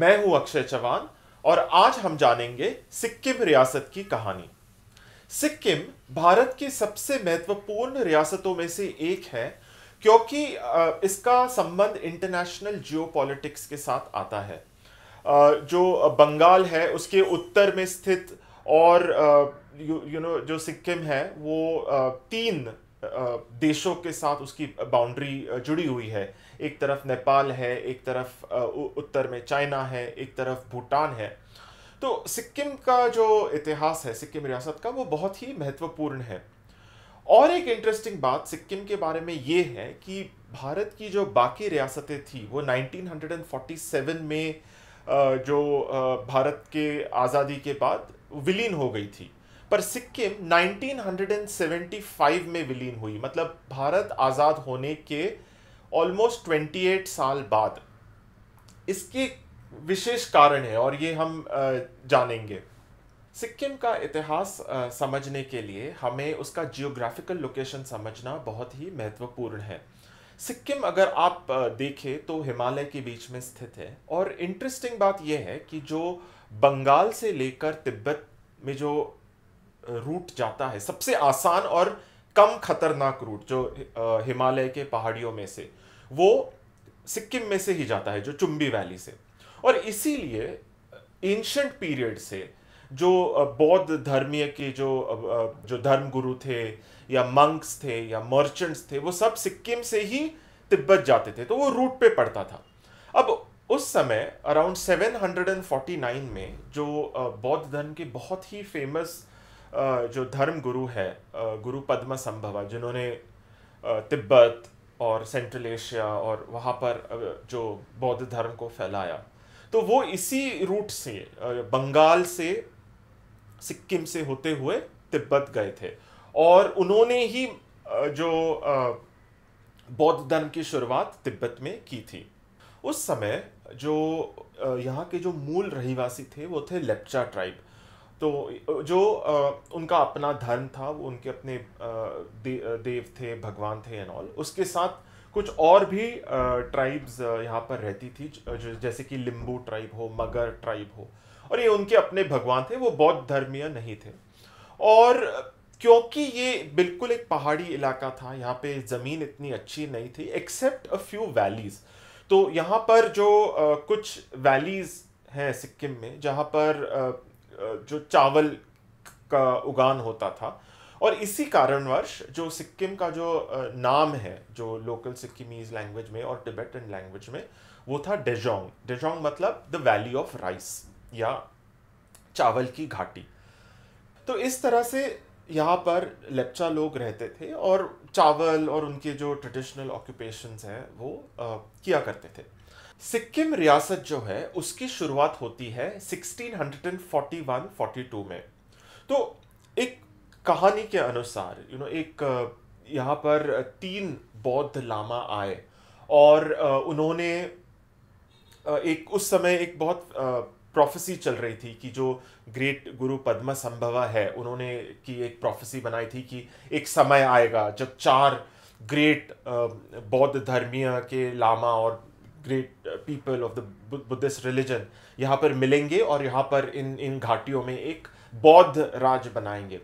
मैं हूँ अक्षय चौहान और आज हम जानेंगे सिक्किम रियासत की कहानी। सिक्किम भारत की सबसे महत्वपूर्ण रियासतों में से एक है, क्योंकि इसका संबंध इंटरनेशनल जियोपॉलिटिक्स के साथ आता है। जो बंगाल है, उसके उत्तर में स्थित, और यू नो जो सिक्किम है, वो तीन देशों के साथ उसकी बाउंड्री जुड़ी हुई है। एक तरफ़ नेपाल है, एक तरफ़ उत्तर में चाइना है, एक तरफ़ भूटान है। तो सिक्किम का जो इतिहास है, सिक्किम रियासत का, वो बहुत ही महत्वपूर्ण है। और एक इंटरेस्टिंग बात सिक्किम के बारे में ये है कि भारत की जो बाकी रियासतें थी, वो 1947 में जो भारत के आज़ादी के बाद विलीन हो गई थी। पर सिक्किम 1975 में विलीन हुई मतलब भारत आज़ाद होने के ऑलमोस्ट 28 साल बाद। इसके विशेष कारण है, और ये हम जानेंगे। सिक्किम का इतिहास समझने के लिए हमें उसका जियोग्राफिकल लोकेशन समझना बहुत ही महत्वपूर्ण है। सिक्किम अगर आप देखें तो हिमालय के बीच में स्थित है, और इंटरेस्टिंग बात यह है कि जो बंगाल से लेकर तिब्बत में जो रूट जाता है, सबसे आसान और कम खतरनाक रूट जो हिमालय के पहाड़ियों में से वो सिक्किम में से ही जाता है, जो चुंबी वैली से। और इसीलिए एंशंट पीरियड से जो बौद्ध धर्मीय के जो जो धर्म गुरु थे, या मंक्स थे, या मर्चेंट्स थे, वो सब सिक्किम से ही तिब्बत जाते थे तो वो रूट पे पड़ता था। अब उस समय अराउंड 749 में, जो बौद्ध धर्म के बहुत ही फ़ेमस जो धर्म गुरु है गुरु पद्म संभवा जिन्होंने तिब्बत और सेंट्रल एशिया और वहाँ पर जो बौद्ध धर्म को फैलाया। तो वो इसी रूट से बंगाल से, सिक्किम से होते हुए तिब्बत गए थे। और उन्होंने ही जो बौद्ध धर्म की शुरुआत तिब्बत में की थी। उस समय जो यहाँ के जो मूल रहीवासी थे वो थे लेप्चा ट्राइब। तो जो उनका अपना धर्म था, वो उनके अपने देव थे, भगवान थे एंड ऑल उसके साथ कुछ और भी ट्राइब्स यहाँ पर रहती थी जैसे कि लिम्बू ट्राइब हो, मगर ट्राइब हो, और ये उनके अपने भगवान थे, वो बौद्ध धर्मीय नहीं थे, और क्योंकि ये बिल्कुल एक पहाड़ी इलाका था, यहाँ पे ज़मीन इतनी अच्छी नहीं थी एक्सेप्ट अ फ्यू वैलीज तो यहाँ पर जो कुछ वैलीज हैं सिक्किम में, जहाँ पर जो चावल का उगान होता था। और इसी कारणवश जो सिक्किम का जो नाम है जो लोकल सिक्किमीज लैंग्वेज में और टिबेटन लैंग्वेज में वो था डेजोंग डेजोंग मतलब द वैली ऑफ़ राइस या चावल की घाटी। तो इस तरह से यहाँ पर लेप्चा लोग रहते थे और चावल और उनके जो ट्रेडिशनल ऑक्यूपेशंस हैं वो आ, किया करते थे। सिक्किम रियासत जो है, उसकी शुरुआत होती है 1641-42 में। तो एक कहानी के अनुसार यू नो एक यहाँ पर तीन बौद्ध लामा आए और उन्होंने एक, उस समय एक बहुत प्रोफेसी चल रही थी कि जो ग्रेट गुरु पद्म संभवा है, उन्होंने की एक प्रोफेसी बनाई थी कि एक समय आएगा जब चार ग्रेट बौद्ध धर्मीय के लामा और great people of the Buddhist religion यहाँ पर मिलेंगे और यहाँ पर इन इन घाटियों में एक बौद्ध राज बनाएँगे।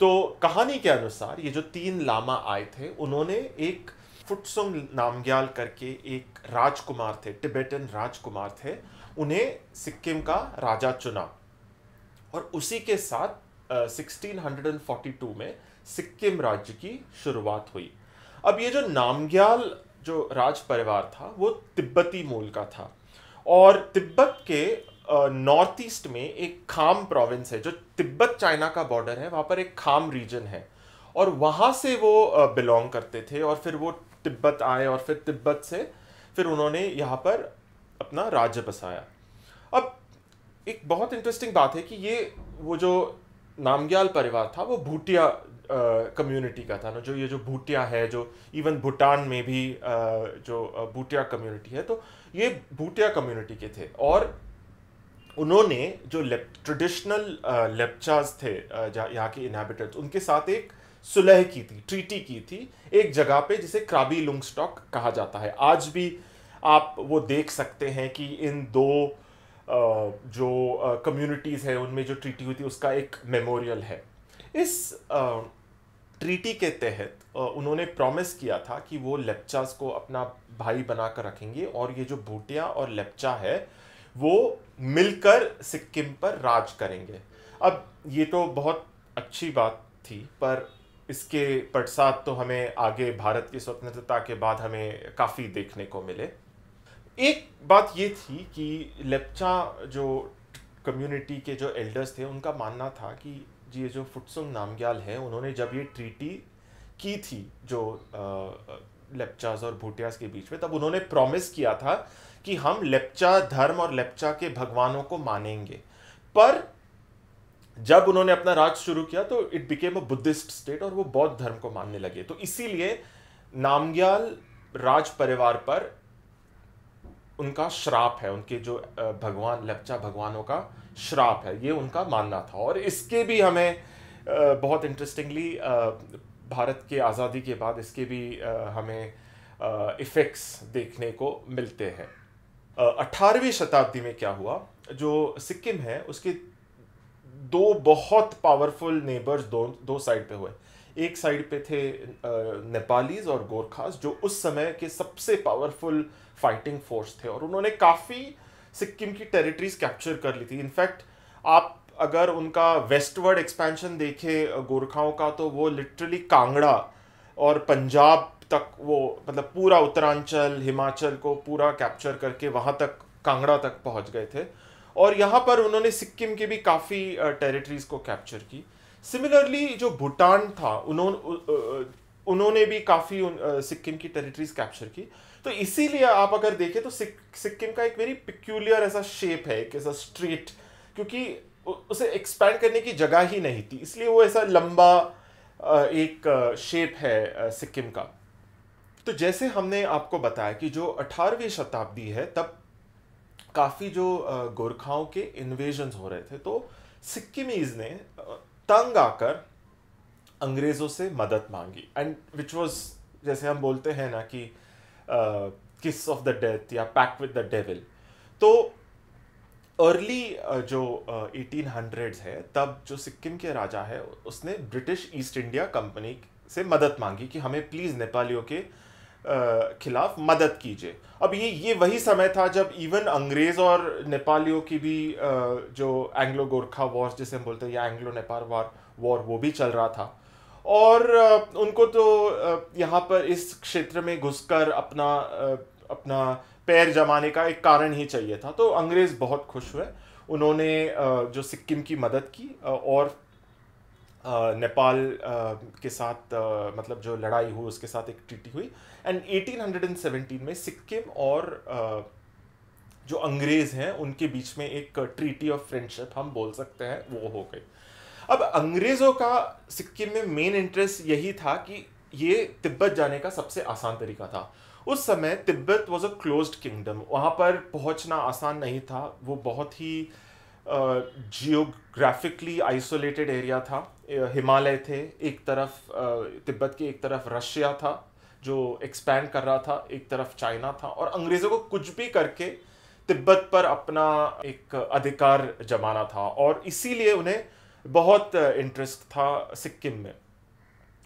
तो कहानी के अनुसार ये जो तीन लामा आए थे, उन्होंने एक फुटसुंग नामग्याल करके एक राजकुमार थे, टिबेटन राजकुमार थे, उन्हें सिक्किम का राजा चुना। और उसी के साथ फोर्टी टू में सिक्किम राज्य की शुरुआत हुई। अब ये जो नामग्याल जो राज परिवार था, वो तिब्बती मूल का था। और तिब्बत के नॉर्थ ईस्ट में एक खाम प्रोविंस है, जो तिब्बत चाइना का बॉर्डर है, वहाँ पर एक खाम रीजन है। और वहाँ से वो बिलोंग करते थे और फिर वो तिब्बत आए और फिर तिब्बत से फिर उन्होंने यहाँ पर अपना राज्य बसाया। अब एक बहुत इंटरेस्टिंग बात है कि ये वो जो नामग्याल परिवार था, वो भूटिया कम्युनिटी का था ना, जो ये जो भूटिया है, जो इवन भूटान में भी जो भूटिया कम्युनिटी है तो ये भूटिया कम्युनिटी के थे और उन्होंने जो ट्रेडिशनल लेप्चाज थे यहाँ के इनहेबिटेंट्स उनके साथ एक सुलह की थी ट्रीटी की थी, एक जगह पे जिसे क्राबी लुंगस्टॉक कहा जाता है। आज भी आप वो देख सकते हैं कि इन दो जो कम्युनिटीज़ है, उनमें जो ट्रीटी हुई थी, उसका एक मेमोरियल है। इस ट्रीटी के तहत उन्होंने प्रॉमिस किया था कि वो लेप्चास को अपना भाई बनाकर रखेंगे और ये जो भूटिया और लेप्चा है, वो मिलकर सिक्किम पर राज करेंगे। अब, ये तो बहुत अच्छी बात थी, पर इसके पश्चात तो हमें आगे भारत की स्वतंत्रता के बाद हमें काफ़ी देखने को मिले। एक बात ये थी कि लेप्चा जो कम्युनिटी के जो एल्डर्स थे, उनका मानना था कि ये जो फुटसुंग नामग्याल है, उन्होंने जब ये ट्रीटी की थी जो लेप्चाज और भूटियाज के बीच में, तब उन्होंने प्रॉमिस किया था कि हम लेप्चा धर्म और लेपचा के भगवानों को मानेंगे। पर जब उन्होंने अपना राज शुरू किया तो it became a Buddhist state और वो बौद्ध धर्म को मानने लगे। तो इसीलिए नामग्याल राज परिवार पर उनका श्राप है, उनके जो भगवान, लपचा भगवानों का श्राप है, ये उनका मानना था। और इसके भी हमें बहुत इंटरेस्टिंगली भारत के आज़ादी के बाद इसके भी हमें इफ़ेक्ट्स देखने को मिलते हैं। अठारहवीं शताब्दी में क्या हुआ? जो सिक्किम है, उसके दो बहुत पावरफुल नेबर्स दो दो साइड पे हुए। एक साइड पे थे नेपालीज और गोरखास, जो उस समय के सबसे पावरफुल फाइटिंग फोर्स थे। और उन्होंने काफ़ी सिक्किम की टेरिटरीज कैप्चर कर ली थी। इनफैक्ट आप अगर उनका वेस्टवर्ड एक्सपेंशन देखे गोरखाओं का तो वो लिटरली कांगड़ा और पंजाब तक वो मतलब पूरा उत्तरांचल, हिमाचल को पूरा कैप्चर करके वहाँ तक, कांगड़ा तक पहुँच गए थे। और यहाँ पर उन्होंने सिक्किम की भी काफ़ी टेरिटरीज को कैप्चर की। सिमिलरली जो भूटान था उन्होंने उन्होंने भी काफ़ी उन, सिक्किम की टेरिटरीज कैप्चर की। तो इसीलिए आप अगर देखें तो सिक, सिक्किम का एक वेरी पिक्यूलियर ऐसा शेप है एक ऐसा स्ट्रीट क्योंकि उसे एक्सपैंड करने की जगह ही नहीं थी। इसलिए वो ऐसा लंबा एक शेप है सिक्किम का। तो जैसे हमने आपको बताया कि जो अठारहवीं शताब्दी है तब काफ़ी जो गोरखाओं के इन्वेजन्स हो रहे थे तो सिक्किमीज ने तंग आकर अंग्रेज़ों से मदद मांगी। एंड विच वॉज़ जैसे हम बोलते हैं ना कि किस ऑफ़ द डेथ या पैक विद द डेविल तो अर्ली जो एटीन uh, हंड्रेड्स है तब जो सिक्किम के राजा है उसने ब्रिटिश ईस्ट इंडिया कंपनी से मदद मांगी कि हमें प्लीज़ नेपालियों के खिलाफ मदद कीजिए। अब ये ये वही समय था जब इवन अंग्रेज़ और नेपालियों की भी जो एंग्लो गोरखा वॉर जिसे हम बोलते हैं, या एंग्लो नेपाल वॉर वॉर वो भी चल रहा था। और उनको तो यहाँ पर इस क्षेत्र में घुसकर अपना अपना पैर जमाने का एक कारण ही चाहिए था। तो अंग्रेज़ बहुत खुश हुए। उन्होंने जो सिक्किम की मदद की और नेपाल के साथ मतलब जो लड़ाई हुई, उसके साथ एक ट्रीटी हुई। एंड 1817 में सिक्किम और जो अंग्रेज़ हैं, उनके बीच में एक ट्रीटी ऑफ़ फ्रेंडशिप हम बोल सकते हैं, वो हो गई। अब अंग्रेज़ों का सिक्किम में मेन इंटरेस्ट यही था कि ये तिब्बत जाने का सबसे आसान तरीका था। उस समय Tibet was a closed kingdom वहाँ पर पहुँचना आसान नहीं था, वो बहुत ही जियोग्राफिकली आइसोलेटेड एरिया था। हिमालय थे, एक तरफ़ तिब्बत के एक तरफ़ रशिया था जो एक्सपैंड कर रहा था, एक तरफ़ चाइना था और अंग्रेज़ों को कुछ भी करके तिब्बत पर अपना एक अधिकार जमाना था और इसीलिए उन्हें बहुत इंटरेस्ट था सिक्किम में।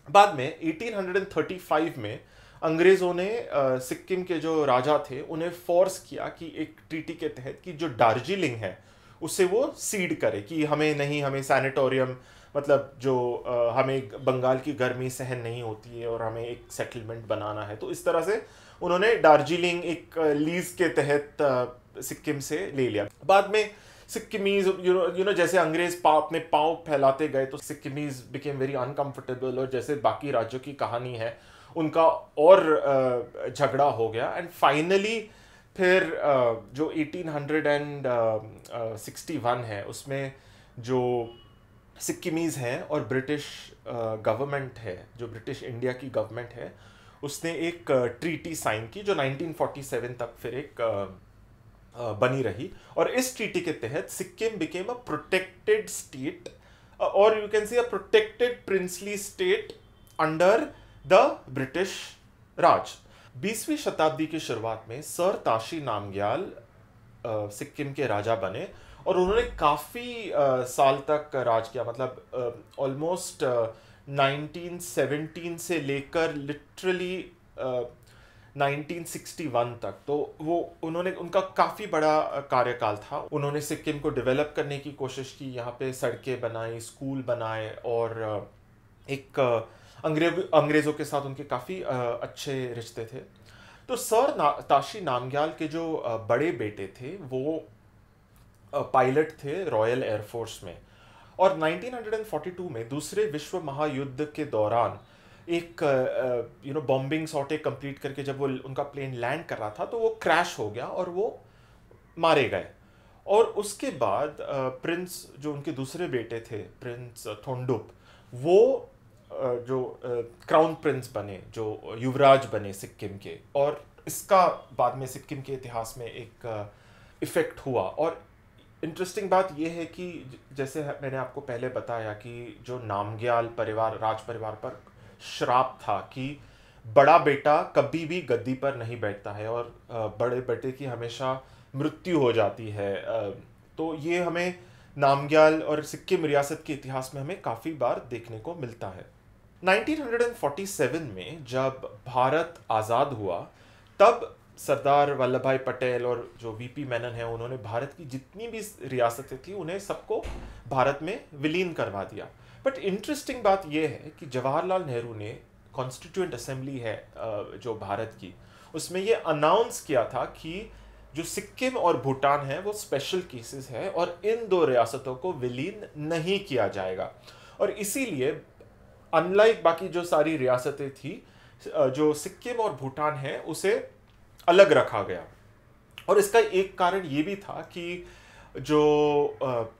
बाद में 1835 में अंग्रेज़ों ने सिक्किम के जो राजा थे, उन्हें फोर्स किया कि एक ट्रीटी के तहत कि जो दार्जिलिंग है, उसे वो सीड करे कि हमें नहीं, हमें सैनिटोरियम मतलब जो हमें बंगाल की गर्मी सहन नहीं होती है और हमें एक सेटलमेंट बनाना है तो इस तरह से उन्होंने दार्जिलिंग एक लीज के तहत सिक्किम से ले लिया। बाद में Sikkimese you know you know जैसे अंग्रेज़ पाव अपने पाँव फैलाते गए तो सिक्किमीज बिकेम वेरी अनकंफर्टेबल और जैसे बाकी राज्यों की कहानी है, उनका और झगड़ा हो गया। एंड फाइनली फिर जो 1861 है, उसमें जो सिक्किमीज़ हैं और ब्रिटिश गवर्नमेंट है, जो ब्रिटिश इंडिया की गवर्नमेंट है, उसने एक ट्रीटी साइन की जो 1947 तक फिर एक बनी रही। और इस ट्रीटी के तहत Sikkim became a protected state और you can see a protected princely state under the British Raj बीसवीं शताब्दी की शुरुआत में सर ताशी नामग्याल सिक्किम के राजा बने। और उन्होंने काफ़ी साल तक राज किया मतलब ऑलमोस्ट नाइनटीन सेवनटीन से लेकर लिटरली 1961 तक। तो वो उन्होंने उनका काफ़ी बड़ा कार्यकाल था। उन्होंने सिक्किम को डेवलप करने की कोशिश की यहाँ पे सड़कें बनाई स्कूल बनाए और एक अंग्रेज़ अंग्रेज़ों के साथ उनके काफ़ी अच्छे रिश्ते थे। तो सर ना, ताशी नामग्याल के जो बड़े बेटे थे वो पायलट थे रॉयल एयरफोर्स में। और 1942 में दूसरे विश्व महायुद्ध के दौरान एक you know bombing sortie complete करके जब वो उनका प्लेन लैंड कर रहा था तो वो क्रैश हो गया और वो मारे गए। और उसके बाद प्रिंस जो उनके दूसरे बेटे थे प्रिंस थोंडुप, वो जो क्राउन प्रिंस बने, जो युवराज बने सिक्किम के। और इसका बाद में सिक्किम के इतिहास में एक इफ़ेक्ट हुआ। और इंटरेस्टिंग बात यह है कि जैसे मैंने आपको पहले बताया कि जो नामग्याल परिवार, राज परिवार पर श्राप था कि बड़ा बेटा कभी भी गद्दी पर नहीं बैठता है और बड़े बेटे की हमेशा मृत्यु हो जाती है। तो ये हमें नामग्याल और सिक्किम रियासत के इतिहास में हमें काफ़ी बार देखने को मिलता है। 1947 में जब भारत आज़ाद हुआ, तब सरदार वल्लभ भाई पटेल और जो वीपी मेनन है, उन्होंने भारत की जितनी भी रियासतें थी, उन्हें सबको भारत में विलीन करवा दिया। बट इंटरेस्टिंग बात यह है कि जवाहरलाल नेहरू ने कॉन्स्टिट्यूंट असेंबली है जो भारत की, उसमें ये अनाउंस किया था कि जो सिक्किम और भूटान है, वो स्पेशल केसेस है और इन दो रियासतों को विलीन नहीं किया जाएगा। और इसीलिए अनलाइक बाकी जो सारी रियासतें थी जो सिक्किम और भूटान है, उसे अलग रखा गया। और इसका एक कारण ये भी था कि जो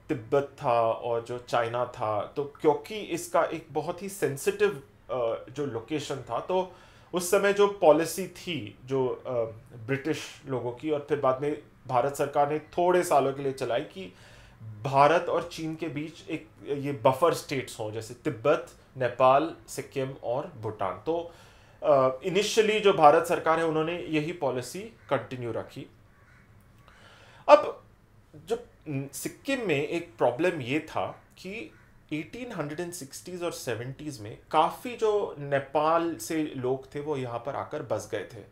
तिब्बत था और जो चाइना था तो क्योंकि इसका एक बहुत ही सेंसिटिव जो लोकेशन था तो उस समय जो पॉलिसी थी, जो ब्रिटिश लोगों की, और फिर बाद में भारत सरकार ने थोड़े सालों के लिए चलाई कि भारत और चीन के बीच एक, ये बफर स्टेट्स हों, जैसे तिब्बत, नेपाल, सिक्किम और भूटान। तो इनिशियली जो भारत सरकार है, उन्होंने यही पॉलिसी कंटिन्यू रखी। अब जो सिक्किम में एक प्रॉब्लम ये था कि 1860s और 70s में काफ़ी जो नेपाल से लोग थे, वो यहाँ पर आकर बस गए थे।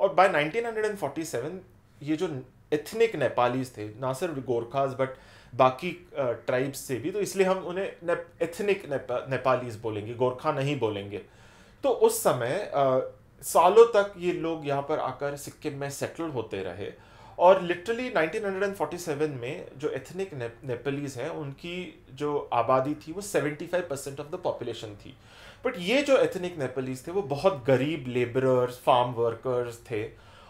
और बाय 1947 ये जो एथनिक नेपालीज थे, ना सिर्फ़ गोरखाज बट बाकी ट्राइब्स से भी तो इसलिए हम उन्हें एथनिक नेपालीज बोलेंगे गोरखा नहीं बोलेंगे। तो उस समय आ, सालों तक ये लोग यहाँ पर आकर सिक्किम में सेटल होते रहे। और लिटरली 1947 में जो एथनिक नेपलीज हैं उनकी जो आबादी थी वो 75 परसेंट ऑफ़ द पॉपुलेशन थी। बट ये जो एथनिक नेपलीज थे वो बहुत गरीब लेबरर्स फार्म वर्कर्स थे।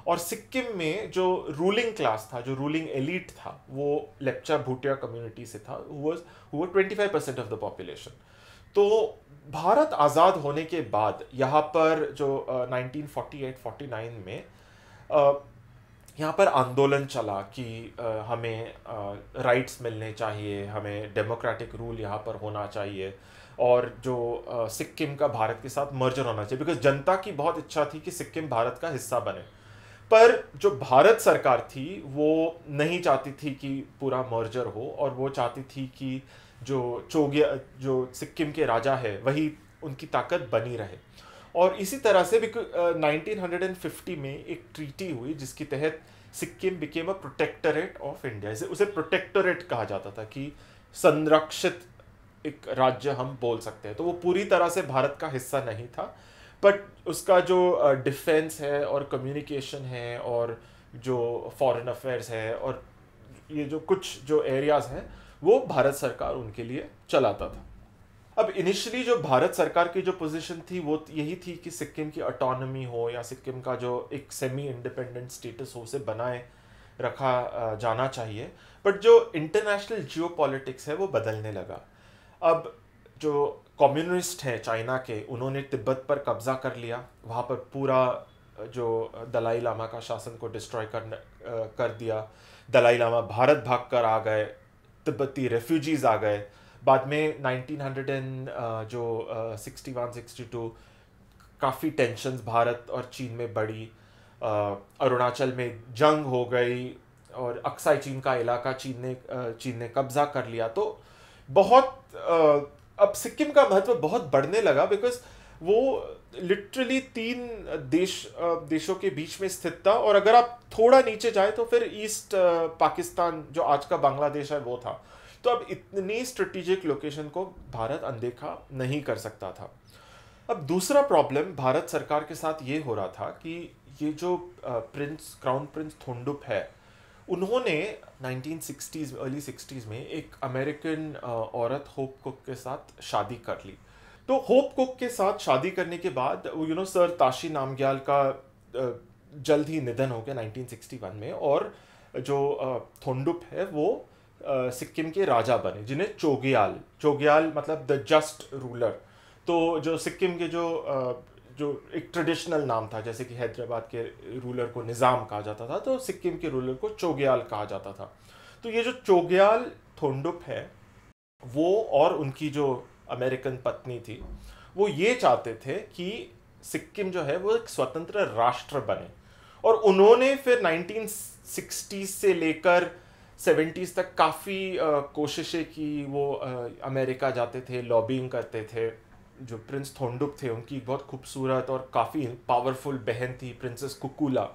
और सिक्किम में जो रूलिंग क्लास था जो रूलिंग एलिट था वो लेप्चा भूटिया कम्युनिटी से था वो twenty five percent of the population तो भारत आज़ाद होने के बाद यहाँ पर जो फोर्टी नाइन में uh, यहाँ पर आंदोलन चला कि आ, हमें राइट्स uh, मिलने चाहिए हमें डेमोक्रेटिक रूल यहाँ पर होना चाहिए और जो आ, सिक्किम का भारत के साथ मर्जर होना चाहिए बिकॉज़ जनता की बहुत इच्छा थी कि सिक्किम भारत का हिस्सा बने। पर जो भारत सरकार थी वो नहीं चाहती थी कि पूरा मर्जर हो और वो चाहती थी कि जो चोगिया, जो सिक्किम के राजा है, वही उनकी ताकत बनी रहे। और इसी तरह से नाइनटीन हंड्रेड एंड फिफ्टी में एक ट्रीटी हुई, जिसके तहत Sikkim became a protectorate of India उसे प्रोटेक्टोरेट कहा जाता था कि संरक्षित एक राज्य हम बोल सकते हैं। तो वो पूरी तरह से भारत का हिस्सा नहीं था बट उसका जो डिफेंस है और कम्युनिकेशन है और जो फॉरेन अफेयर्स है और ये जो कुछ जो एरियाज़ हैं वो भारत सरकार उनके लिए चलाता था। अब इनिशियली जो भारत सरकार की जो पोजीशन थी, वो यही थी कि सिक्किम की ऑटोनमी हो या सिक्किम का जो एक सेमी इंडिपेंडेंट स्टेटस हो, उसे बनाए, रखा जाना चाहिए। बट जो इंटरनेशनल जियो है, वो बदलने लगा। अब जो कम्युनिस्ट हैं चाइना के, उन्होंने तिब्बत पर कब्जा कर लिया। वहाँ पर पूरा जो दलाई लामा का शासन को डिस्ट्रॉय कर कर दिया। दलाई लामा भारत भाग कर आ गए। तिब्बती रेफ्यूजीज आ गए। बाद में 1900 एंड जो सिक्सटी वन सिक्सटी टू काफ़ी टेंशन भारत और चीन में बढ़ी। अरुणाचल में जंग हो गई और अक्साई चीन का इलाका चीन ने चीन ने कब्जा कर लिया। तो बहुत अब सिक्किम का महत्व बहुत बढ़ने लगा बिकॉज़ वो लिटरली तीन देश देशों के बीच में स्थित था और अगर आप थोड़ा नीचे जाए तो फिर ईस्ट पाकिस्तान जो आज का बांग्लादेश है वो था। तो अब इतनी स्ट्रेटेजिक लोकेशन को भारत अनदेखा नहीं कर सकता था। अब दूसरा प्रॉब्लम भारत सरकार के साथ ये हो रहा था कि ये जो प्रिंस क्राउन प्रिंस थोंडुप है, उन्होंने 1960s अर्ली 60s में एक अमेरिकन औरत होप कुक के साथ शादी कर ली। तो होप कुक के साथ शादी करने के बाद you know sir Tashi Namgyal का जल्द ही निधन हो गया 1961 में और जो थोंडुप है वो सिक्किम के राजा बने, जिन्हें चोग्याल चोग्याल मतलब द जस्ट रूलर तो जो सिक्किम के जो जो एक ट्रेडिशनल नाम था, जैसे कि हैदराबाद के रूलर को निज़ाम कहा जाता था तो सिक्किम के रूलर को चोग्याल कहा जाता था। तो ये जो चोग्याल, थोंडुप है, वो और उनकी जो अमेरिकन पत्नी थी वो ये चाहते थे कि सिक्किम जो है वो एक स्वतंत्र राष्ट्र बने। और उन्होंने फिर 1960 से लेकर 70s तक काफ़ी कोशिशें की। वो आ, अमेरिका जाते थे लॉबिंग करते थे। जो प्रिंस थोंडुप थे उनकी बहुत खूबसूरत और काफ़ी पावरफुल बहन थी प्रिंसेस कुकुला।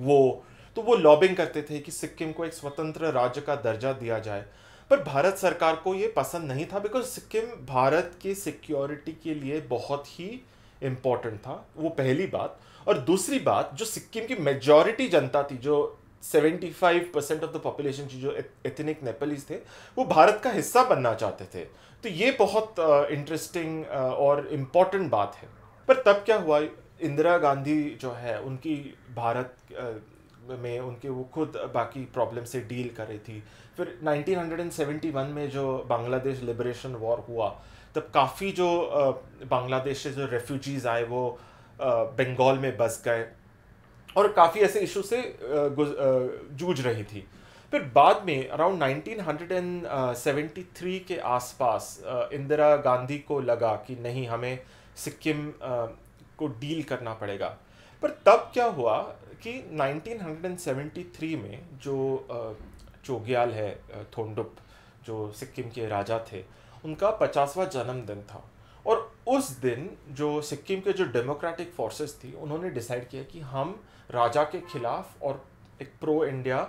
वो तो वो लॉबिंग करते थे कि सिक्किम को एक स्वतंत्र राज्य का दर्जा दिया जाए। पर भारत सरकार को ये पसंद नहीं था बिकॉज़ सिक्किम भारत की सिक्योरिटी के लिए बहुत ही इम्पोर्टेंट था वो पहली बात। और दूसरी बात जो सिक्किम की मेजॉरिटी जनता थी जो 75 परसेंट ऑफ़ द पॉपुलेशन जो एथनिक नेपालीज थे वो भारत का हिस्सा बनना चाहते थे। तो ये बहुत इंटरेस्टिंग uh, uh, और इंपॉर्टेंट बात है। पर तब क्या हुआ? इंदिरा गांधी जो है उनकी भारत uh, में उनके वो खुद बाकी प्रॉब्लम से डील कर रही थी। फिर 1971 में जो बांग्लादेश लिबरेशन वॉर हुआ, तब काफ़ी जो बांग्लादेश से जो रेफ्यूजीज आए, वो बंगाल में बस गए और काफ़ी ऐसे इशू से जूझ रही थी। फिर बाद में अराउंड 1973 के आसपास इंदिरा गांधी को लगा कि नहीं, हमें सिक्किम को डील करना पड़ेगा। पर तब क्या हुआ कि 1973 में जो चोग्याल है थोंडुप, जो सिक्किम के राजा थे, उनका पचासवा जन्मदिन था। और उस दिन जो सिक्किम के जो डेमोक्रेटिक फोर्सेस थी, उन्होंने डिसाइड किया कि हम राजा के खिलाफ और एक प्रो इंडिया,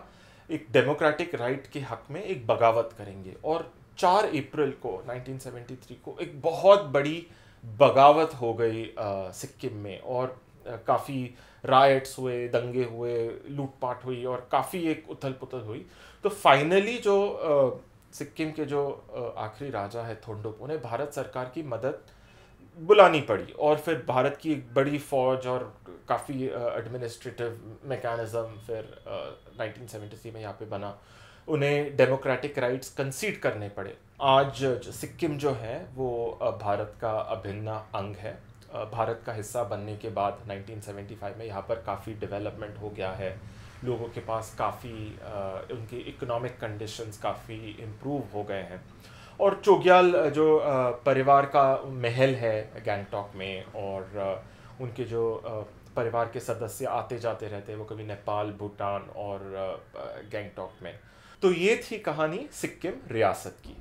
एक डेमोक्रेटिक राइट के हक में एक बगावत करेंगे। और 4 अप्रैल को 1973 को, एक बहुत बड़ी बगावत हो गई सिक्किम में। और काफ़ी राइट्स हुए, दंगे हुए, लूटपाट हुई और काफ़ी एक उथल पुथल हुई। तो फाइनली जो सिक्किम के जो आखिरी राजा है थोंडुप, उन्हें भारत सरकार की मदद बुलानी पड़ी और फिर भारत की एक बड़ी फौज और काफ़ी एडमिनिस्ट्रेटिव मेकानिज़म फिर नाइनटीन सेवेंटी में यहाँ पे बना। उन्हें डेमोक्रेटिक राइट्स कंसीड करने पड़े। आज सिक्किम जो है, वो भारत का अभिन्न अंग है। भारत का हिस्सा बनने के बाद 1975 में यहाँ पर काफ़ी डेवलपमेंट हो गया है। लोगों के पास काफ़ी उनकी इकोनॉमिक कंडीशंस काफ़ी इम्प्रूव हो गए हैं। और चोग्याल जो परिवार का महल है गैंगटॉक में और उनके जो परिवार के सदस्य आते जाते रहते हैं, वो कभी नेपाल, भूटान और गैंगटॉक में। तो ये थी कहानी सिक्किम रियासत की।